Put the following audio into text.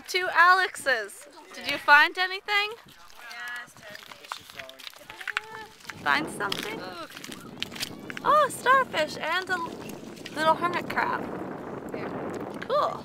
The two Alexes. Did you find anything? Find something? Oh, starfish and a little hermit crab. Cool.